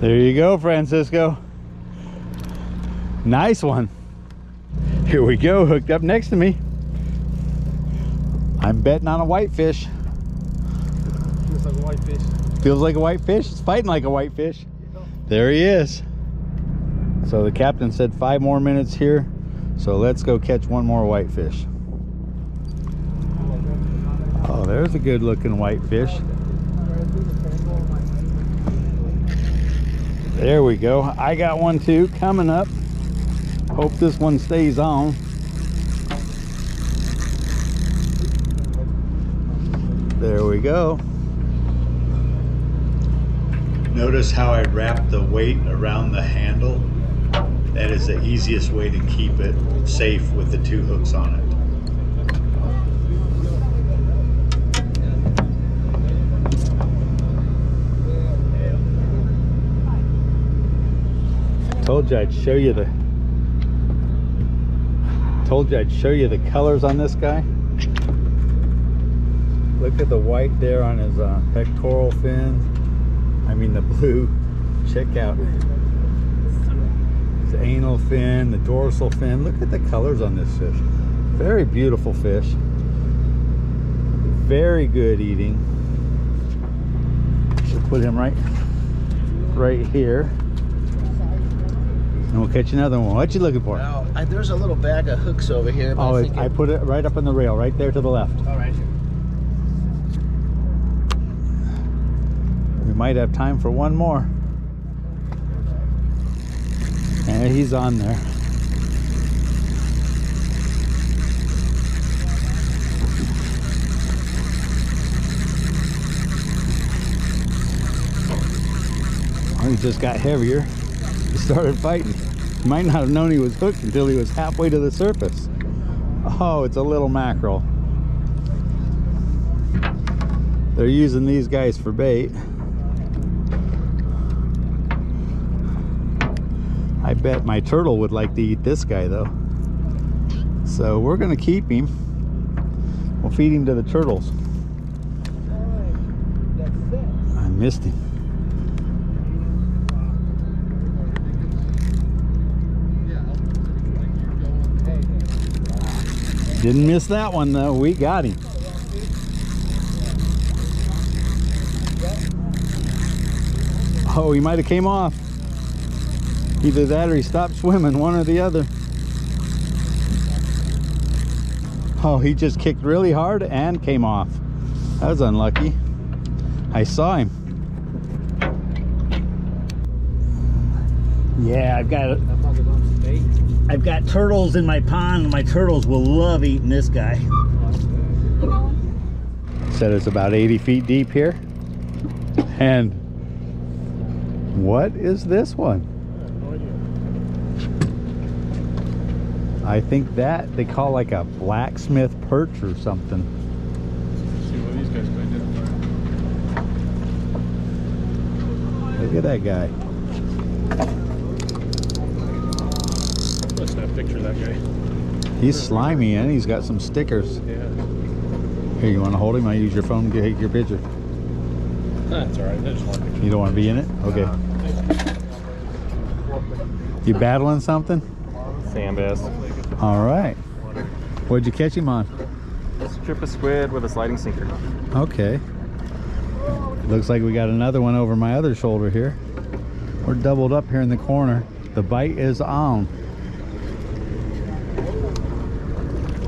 There you go, Francisco. Nice one. Here we go, hooked up next to me. I'm betting on a whitefish. Feels like a white fish. Feels like a whitefish. It's fighting like a whitefish. There he is. So the captain said five more minutes here. So let's go catch one more whitefish. Oh, there's a good looking whitefish. There we go. I got one too coming up. Hope this one stays on. There we go. Notice how I wrap the weight around the handle. That is the easiest way to keep it safe with the two hooks on it. Told you I'd show you the told you I'd show you the colors on this guy. Look at the white there on his uh, pectoral fin. I mean the blue. Check out his anal fin, the dorsal fin. Look at the colors on this fish. Very beautiful fish. Very good eating. We'll put him right, right here. And we'll catch another one. What you looking for? Now, I, there's a little bag of hooks over here. Oh, I it, I put it right up on the rail, right there to the left. All right. We might have time for one more. And he's on there. Oh, he just got heavier. Started fighting. Might not have known he was hooked until he was halfway to the surface. Oh, it's a little mackerel. They're using these guys for bait. I bet my turtle would like to eat this guy though. So we're gonna keep him. We'll feed him to the turtles. I missed him. Didn't miss that one though. We got him. Oh, he might have came off. Either that or he stopped swimming, one or the other. Oh, he just kicked really hard and came off. That was unlucky. I saw him. Yeah, I've got I've got turtles in my pond. My turtles will love eating this guy. Said it's about 80 feet deep here. And what is this one? I think that they call like a blacksmith perch or something. Look at that guy. Let's snap a picture of that guy. He's slimy and he's got some stickers. Yeah. Here, you want to hold him? I use your phone to take your picture. That's all right. I just want picture. You don't want to be in it? Okay. You battling something? Sand bass. All right. What'd you catch him on? Strip of squid with a sliding sinker. Okay. Looks like we got another one over my other shoulder here. We're doubled up here in the corner. The bite is on.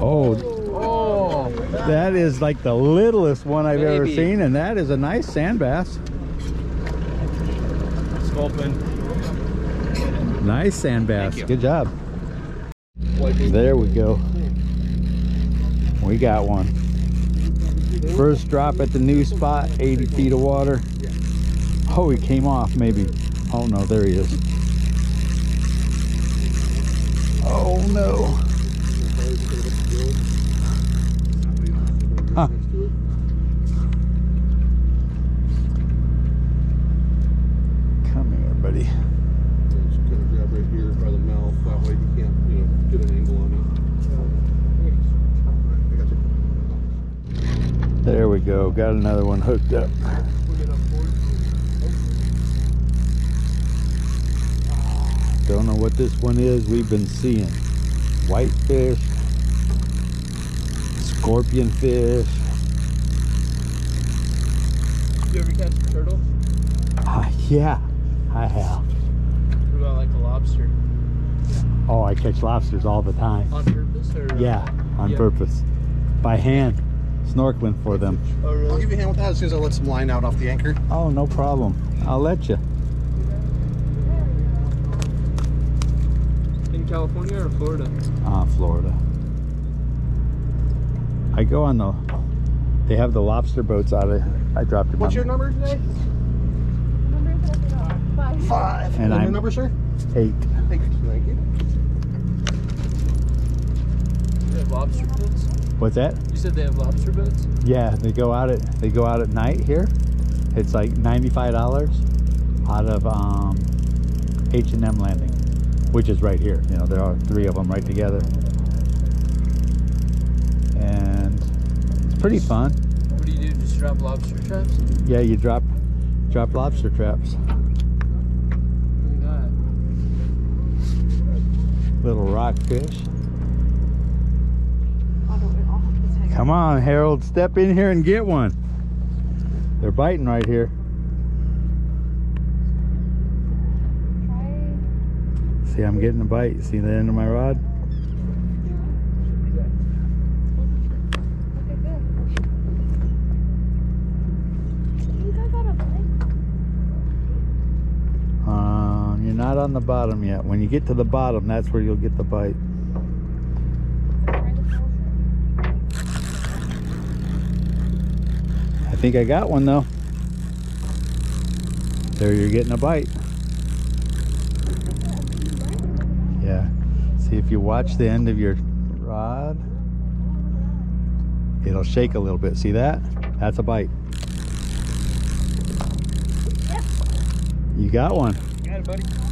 Oh, Oh, that is like the littlest one I've ever seen, and that is a nice sand bass. Sculpin. Nice sand bass. Good job. There we go. We got one. First drop at the new spot, 80 feet of water. Oh, he came off maybe. Oh no, there he is. Oh no. Huh. Come here, buddy. Just kind of grab right here by the mouth. That way you can't, you know, get an angle on it. There we go. Got another one hooked up. Don't know what this one is. We've been seeing whitefish, scorpion fish. You ever catch a turtle? Ah, yeah, I have. What about like a lobster? Oh, I catch lobsters all the time. On purpose or? uh, Yeah, on Yeah. purpose. By hand, snorkeling for them. Oh I'll give you a hand with that as soon as I let some line out off the anchor. Oh, no problem. I'll let you. In California or Florida? Ah, Florida. I go on the. They have the lobster boats out of. I dropped it. What's your number today? Five. And your I'm- number, sir? Eight. Thank you. Thank you. They have lobster boats? What's that? You said they have lobster boats? Yeah, they go out at they go out at night here. It's like ninety-five dollars out of um, H and M Landing, which is right here. You know, there are three of them right together, pretty fun. What do you do? Just drop lobster traps? Yeah, you drop drop lobster traps, Look at that. little rockfish. Come on, Harold, step in here and get one. They're biting right here. See, I'm getting a bite. See the end of my rod? Um, you're not on the bottom yet. When you get to the bottom, that's where you'll get the bite. I think I got one though. There you're getting a bite. Yeah. See if you watch the end of your rod, it'll shake a little bit. See that? That's a bite. You got one. Got it, buddy.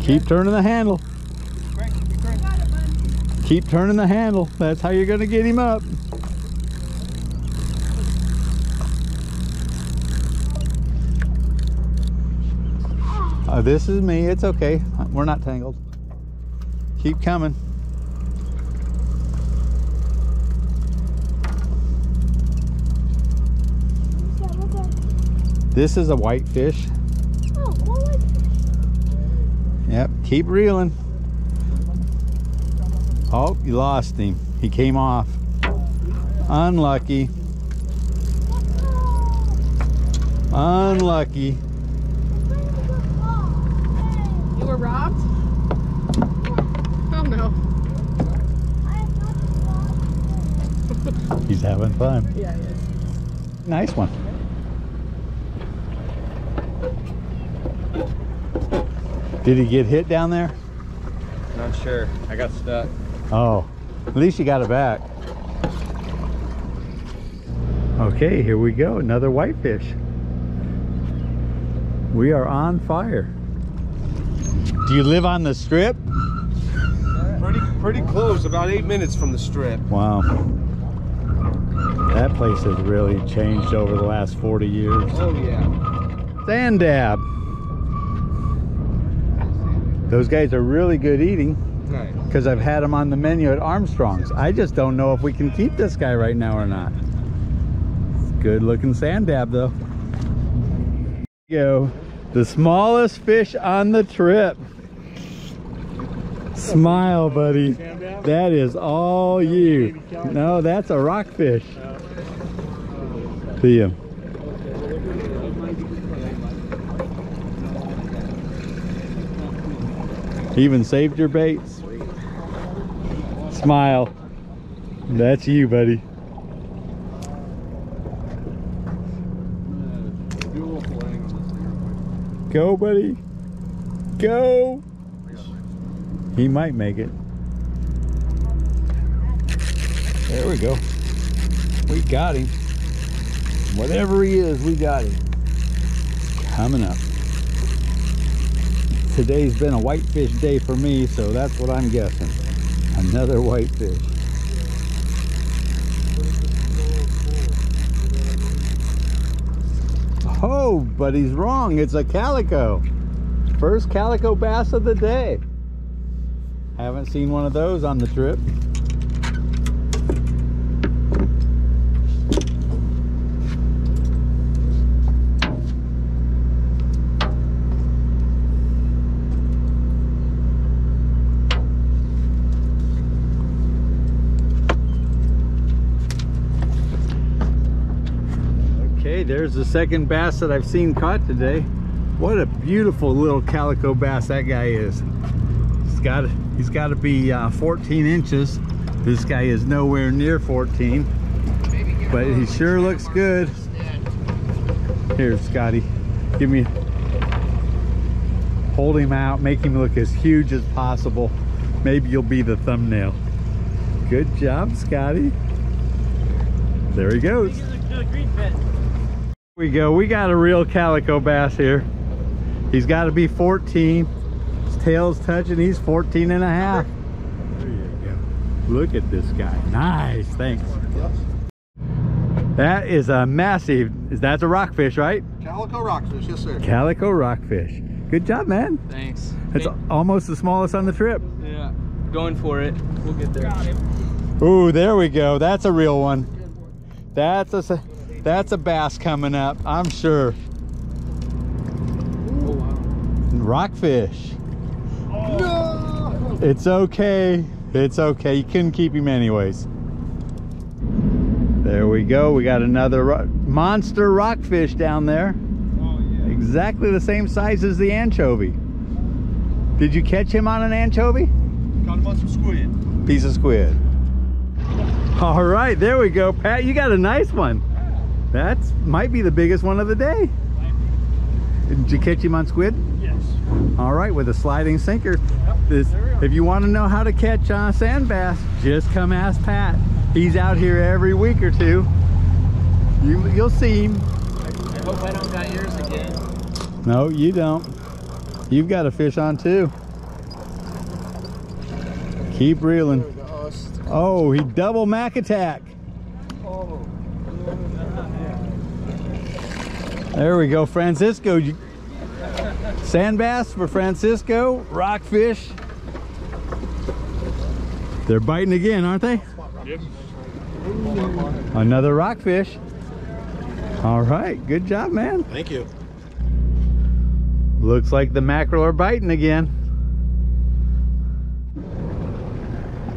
Keep turning the handle. Keep turning the handle. That's how you're gonna get him up. Uh, this is me. It's okay. We're not tangled. Keep coming. This is a whitefish. Yep. Keep reeling. Oh, you lost him. He came off. Unlucky. Unlucky. You were robbed? Oh no. He's having fun. Yeah, it is. Nice one. Did he get hit down there? Not sure. I got stuck. Oh, at least you got it back. Okay, here we go. Another whitefish. We are on fire. Do you live on the strip? Pretty, pretty close. About eight minutes from the strip. Wow. That place has really changed over the last 40 years. Oh yeah. Sand dab. Those guys are really good eating Nice. because I've had them on the menu at Armstrong's. I just don't know if we can keep this guy right now or not. Good looking sand dab though. Go. The smallest fish on the trip. Smile, buddy. That is all you. No, that's a rockfish. See him. Even saved your baits. Smile. That's you, buddy. Go, buddy. Go. He might make it. There we go. We got him. Whatever he is, we got him. Coming up. Today's been a whitefish day for me, so that's what I'm guessing. Another whitefish. Oh, but he's wrong. It's a calico. First calico bass of the day. Haven't seen one of those on the trip. Okay, there's the second bass that I've seen caught today. What a beautiful little calico bass that guy is. He's got he's got to be uh, 14 inches. This guy is nowhere near 14, but he sure looks good. Here, Scotty, give me hold him out, make him look as huge as possible. Maybe you'll be the thumbnail. Good job, Scotty. There he goes. Here we go. We got a real calico bass here. He's got to be 14. His tail's touching. He's 14 and a half. There you go. Look at this guy. Nice. Thanks. That is a massive, is that a rockfish, right? Calico rockfish, yes sir. Calico rockfish. Good job, man. Thanks. It's almost the smallest on the trip. Yeah. Going for it. We'll get there. Got him. Ooh, there we go. That's a real one. That's a that's a bass coming up, I'm sure. Oh wow. Rockfish. No! It's okay. It's okay. You couldn't keep him anyways. There we go. We got another ro monster rockfish down there. Oh, yeah. Exactly the same size as the anchovy. Did you catch him on an anchovy? Got him on some squid. Piece of squid. All right, there we go. Pat, you got a nice one. That's might be the biggest one of the day. Did you catch him on squid? Yes. All right, with a sliding sinker. This, if you want to know how to catch uh, sand bass, just come ask Pat. He's out here every week or two. You, you'll see him. I hope I don't got yours again. No, you don't. You've got a fish on too. Keep reeling. Oh, Oh, he double mac attack. oh. There we go, Francisco. Sand bass for Francisco, rockfish. They're biting again, aren't they? Yep. Another rockfish. All right, good job, man. Thank you. Looks like the mackerel are biting again.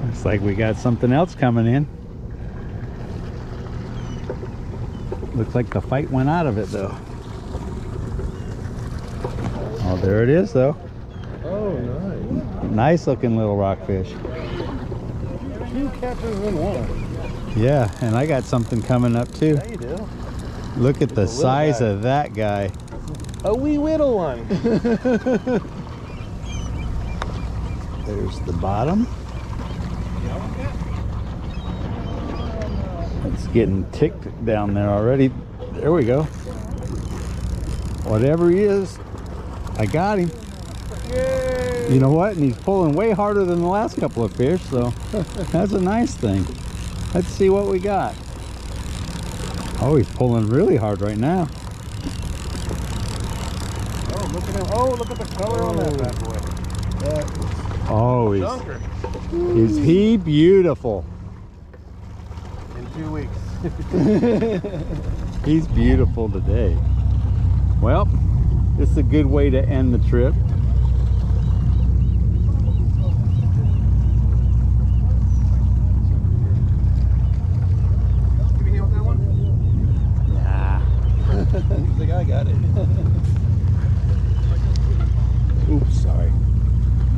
Looks like we got something else coming in. Looks like the fight went out of it though. Oh, there it is though. Oh, nice. Nice looking little rockfish. Two catches in one. Yeah, and I got something coming up too. Yeah, you do. Look at the size guy. of that guy. A wee little one. There's the bottom. It's getting ticked down there already. There we go. Whatever he is, I got him. You know what? And he's pulling way harder than the last couple of fish, so that's a nice thing. Let's see what we got. Oh, he's pulling really hard right now. Oh, look at him. Oh, look at the color on that bad boy. That Oh, he's, dunker. is he beautiful? In two weeks. He's beautiful today. Well, this is a good way to end the trip. Can you help that one? Nah. He's I got it. Oops, sorry.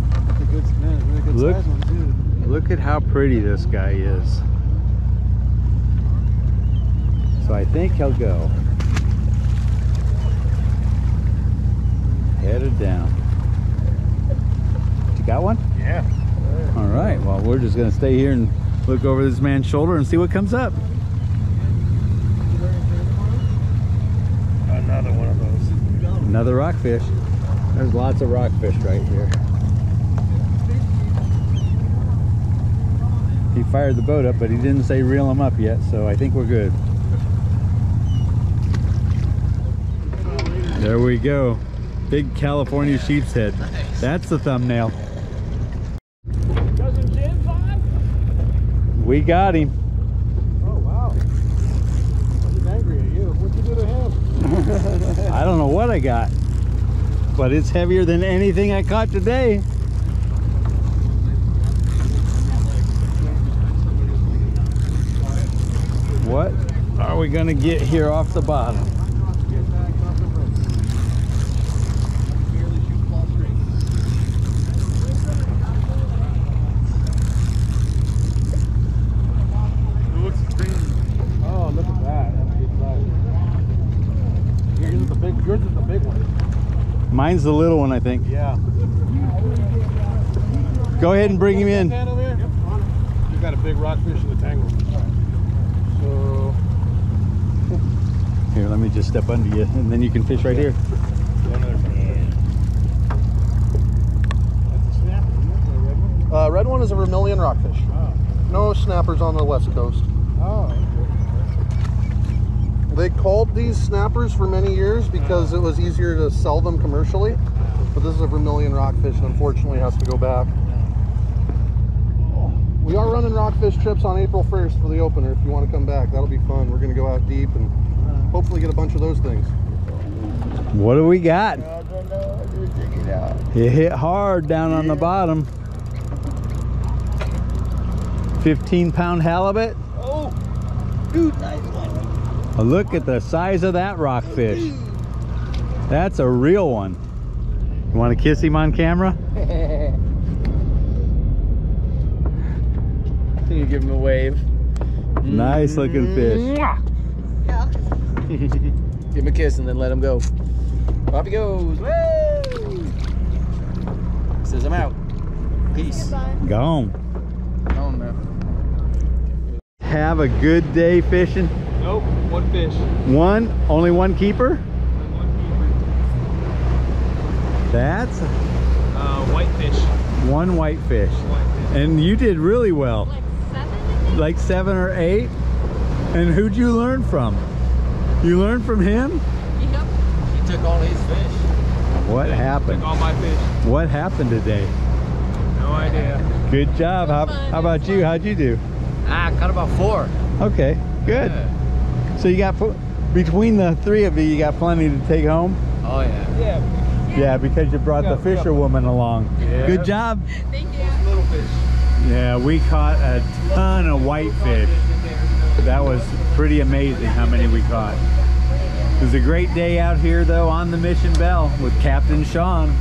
That's a good, man, really good Look. size one too. Look at how pretty this guy is. So I think he'll go. Headed down. You got one? Yeah. All right. Well, we're just gonna stay here and look over this man's shoulder and see what comes up. Another one of those. Another rockfish. There's lots of rockfish right here. He fired the boat up, but he didn't say reel them up yet, so I think we're good. There we go. Big California sheep's head. That's the thumbnail. Cousin Jim's on? We got him. Oh, wow. He's angry at you. What'd you do to him? I don't know what I got, but it's heavier than anything I caught today. What are we gonna get here off the bottom? Oh, look at that. That's a good size. Yours is the big, yours is the big one. Mine's the little one, I think. Yeah. Go ahead and bring him in. Stand over here? You got a big rockfish in the tangle. So, Here, let me just step under you, and then you can fish right here. that's a snapper, isn't it? The red one? Uh, red one is a vermilion rockfish. Oh. No snappers on the west coast. Oh. They called these snappers for many years because it was easier to sell them commercially. But this is a vermilion rockfish and unfortunately has to go back. We are running rockfish trips on April 1st for the opener if you want to come back. That'll be fun. We're going to go out deep and hopefully get a bunch of those things. What do we got? It hit hard down on the bottom. 15 pound halibut. Oh, dude, nice one. A look at the size of that rockfish. That's a real one. You want to kiss him on camera? Can you give him a wave? Nice looking fish. Give him a kiss and then let him go. Off he goes. Woo! Says I'm out. Peace. Goodbye. Gone. No. Have a good day fishing. Nope, one fish. One, only one keeper? One keeper. That's keeper. Uh, whitefish. one whitefish. Whitefish. And you did really well. Like seven, Like seven or eight. And who'd you learn from? You learned from him? Yep. He took all his fish. What happened? Took happened? all my fish. What happened today? No idea. Good job. How, how about you? How'd you do? Ah, I caught about four. Okay, good. Yeah. So you got between the three of you, you got plenty to take home. Oh yeah. Yeah, Yeah, because you brought the Yeah, yeah. fisherwoman along. Yeah. Good job. Thank you. little fish. Yeah, we caught a ton of whitefish. That was pretty amazing how many we caught. It was a great day out here though on the Mission Belle with Captain Sean.